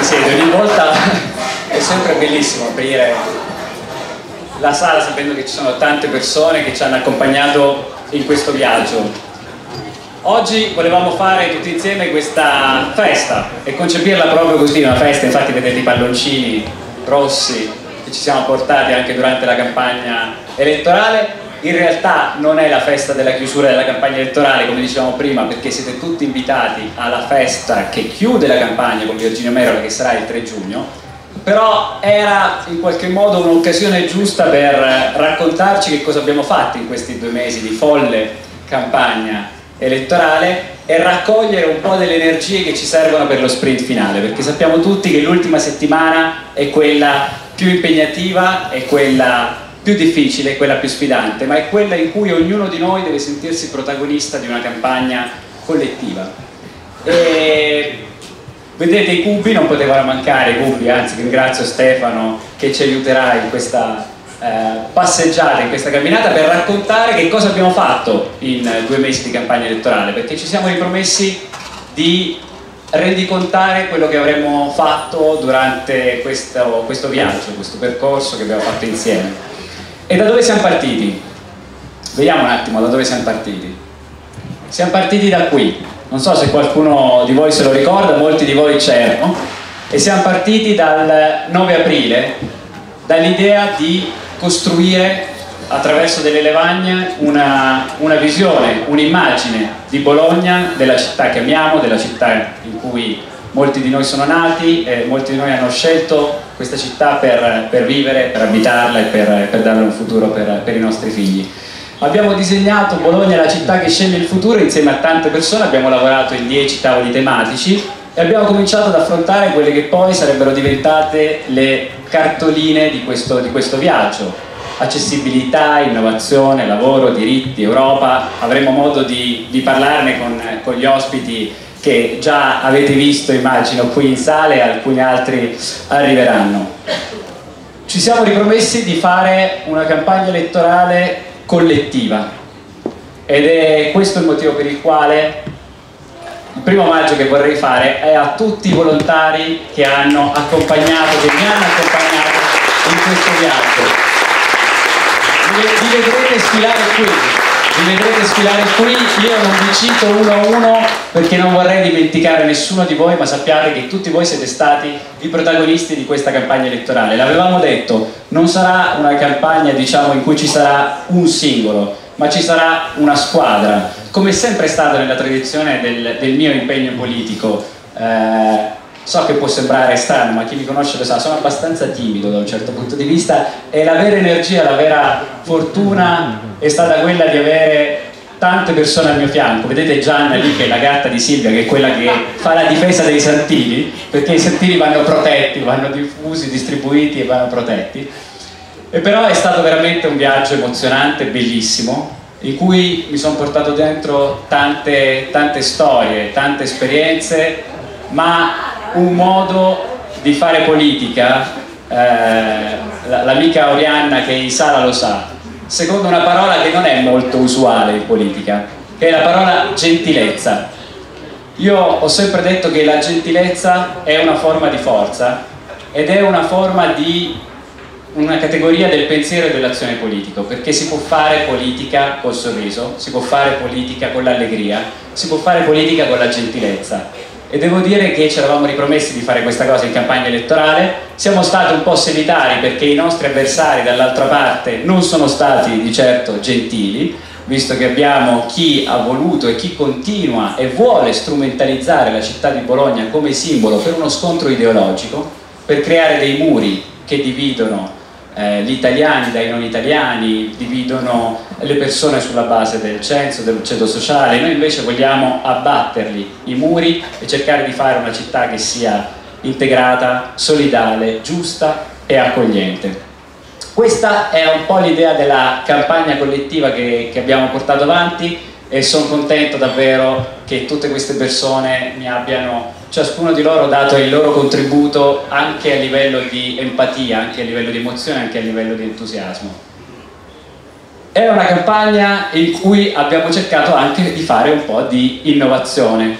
siete, ogni volta è sempre bellissimo aprire la sala sapendo che ci sono tante persone che ci hanno accompagnato in questo viaggio. Oggi volevamo fare tutti insieme questa festa e concepirla proprio così, una festa, infatti vedete i palloncini rossi che ci siamo portati anche durante la campagna elettorale in realtà non è la festa della chiusura della campagna elettorale come dicevamo prima perché siete tutti invitati alla festa che chiude la campagna con Virginio Merola che sarà il 3 giugno però era in qualche modo un'occasione giusta per raccontarci che cosa abbiamo fatto in questi due mesi di folle campagna elettorale e raccogliere un po' delle energie che ci servono per lo sprint finale perché sappiamo tutti che l'ultima settimana è quella più impegnativa, è quella più difficile, quella più sfidante, ma è quella in cui ognuno di noi deve sentirsi protagonista di una campagna collettiva. E vedete i cubi, non potevano mancare i cubi, anzi ringrazio Stefano che ci aiuterà in questa eh, passeggiata, in questa camminata per raccontare che cosa abbiamo fatto in due mesi di campagna elettorale, perché ci siamo ripromessi di rendicontare quello che avremmo fatto durante questo, questo viaggio, questo percorso che abbiamo fatto insieme. E da dove siamo partiti? Vediamo un attimo da dove siamo partiti. Siamo partiti da qui, non so se qualcuno di voi se lo ricorda, molti di voi c'erano, e siamo partiti dal 9 aprile, dall'idea di costruire attraverso delle levagne una, una visione, un'immagine di Bologna, della città che amiamo, della città in cui molti di noi sono nati, e molti di noi hanno scelto questa città per, per vivere, per abitarla e per, per darle un futuro per, per, i nostri figli. Abbiamo disegnato Bologna la città che sceglie il futuro insieme a tante persone, abbiamo lavorato in dieci tavoli tematici e abbiamo cominciato ad affrontare quelle che poi sarebbero diventate le cartoline di questo, di questo viaggio. Accessibilità, innovazione, lavoro, diritti, Europa, avremo modo di, di parlarne con, con gli ospiti che già avete visto immagino qui in sala e alcuni altri arriveranno. Ci siamo ripromessi di fare una campagna elettorale collettiva ed è questo il motivo per il quale il primo omaggio che vorrei fare è a tutti i volontari che hanno accompagnato, che mi hanno accompagnato in questo viaggio. Vi vedrete sfilare qui, mi vedrete sfilare qui, io non vi cito uno a uno perché non vorrei dimenticare nessuno di voi, ma sappiate che tutti voi siete stati i protagonisti di questa campagna elettorale. L'avevamo detto, non sarà una campagna diciamo, in cui ci sarà un singolo, ma ci sarà una squadra, come è sempre stato nella tradizione del, del mio impegno politico. Eh, so che può sembrare strano, ma chi mi conosce lo sa, sono abbastanza timido da un certo punto di vista e la vera energia, la vera fortuna è stata quella di avere tante persone al mio fianco. Vedete Gianna lì che è la gatta di Silvia, che è quella che fa la difesa dei santini, perché i santini vanno protetti, vanno diffusi, distribuiti e vanno protetti. E però è stato veramente un viaggio emozionante, bellissimo, in cui mi sono portato dentro tante, tante storie, tante esperienze, ma un modo di fare politica, eh, l'amica Orianna che in sala lo sa, secondo una parola che non è molto usuale in politica, che è la parola gentilezza. Io ho sempre detto che la gentilezza è una forma di forza ed è una forma di una categoria del pensiero e dell'azione politico, perché si può fare politica col sorriso, si può fare politica con l'allegria, si può fare politica con la gentilezza e devo dire che ci eravamo ripromessi di fare questa cosa in campagna elettorale, siamo stati un po' solitari perché i nostri avversari dall'altra parte non sono stati di certo gentili, visto che abbiamo chi ha voluto e chi continua e vuole strumentalizzare la città di Bologna come simbolo per uno scontro ideologico, per creare dei muri che dividono eh, gli italiani dai non italiani, dividono le persone sulla base del censo, del ceto sociale, noi invece vogliamo abbatterli, i muri e cercare di fare una città che sia integrata, solidale, giusta e accogliente. Questa è un po' l'idea della campagna collettiva che, che abbiamo portato avanti e sono contento davvero che tutte queste persone mi abbiano ciascuno di loro dato il loro contributo anche a livello di empatia, anche a livello di emozione, anche a livello di entusiasmo. È una campagna in cui abbiamo cercato anche di fare un po' di innovazione,